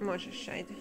Možeš, ajde.